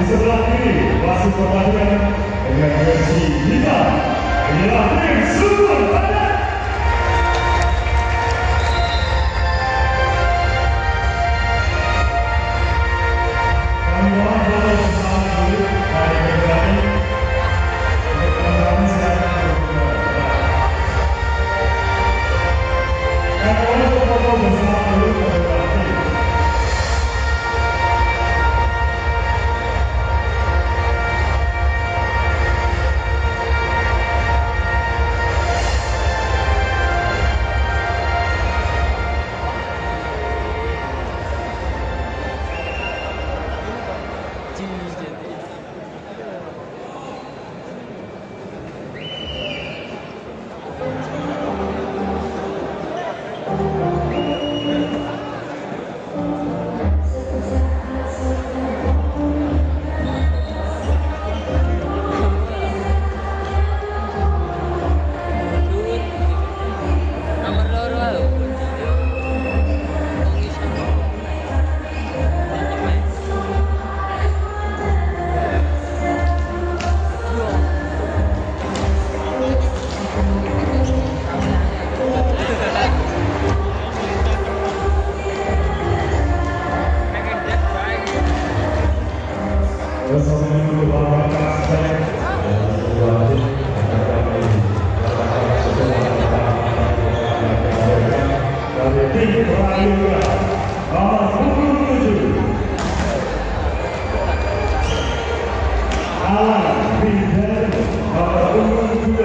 Isso é para mim, faça o trabalho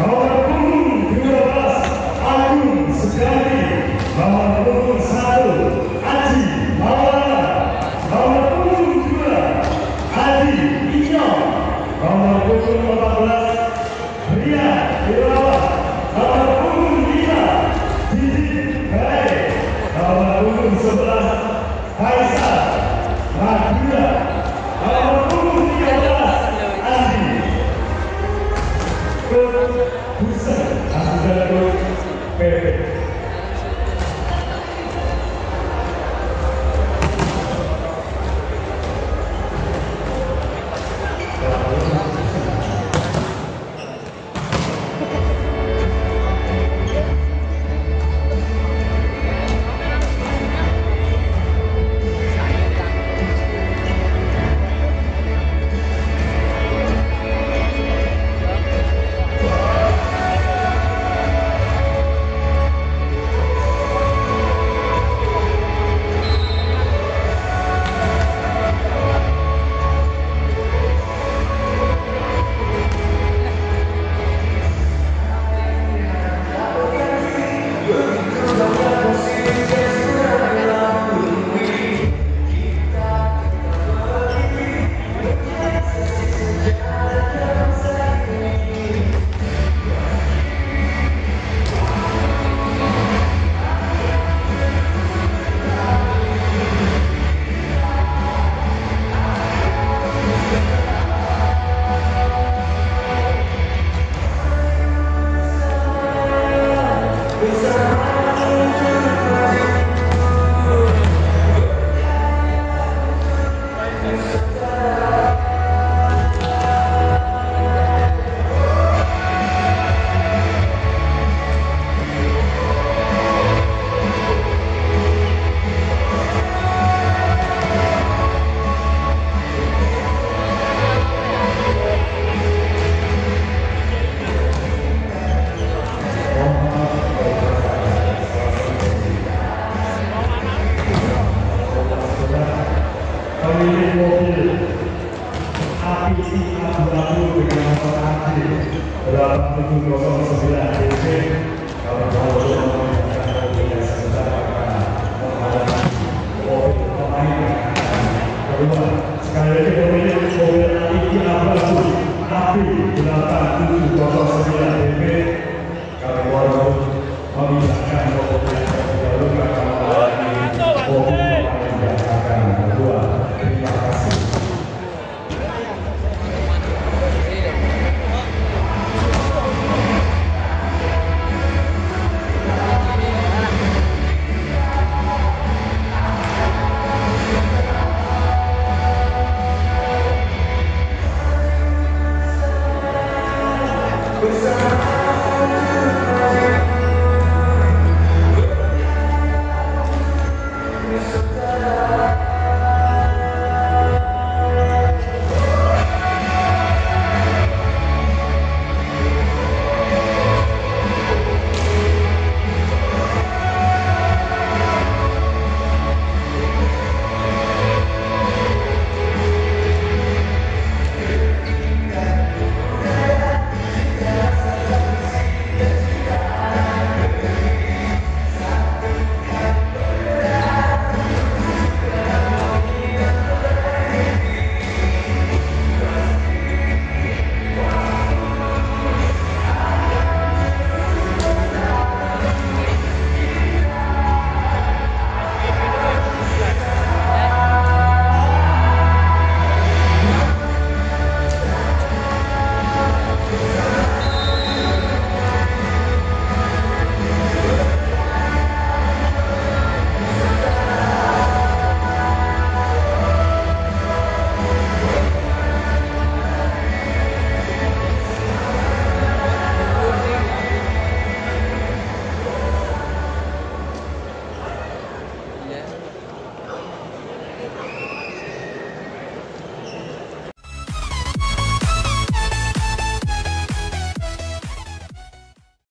Kau para a nossa sociedade. Yes, sir.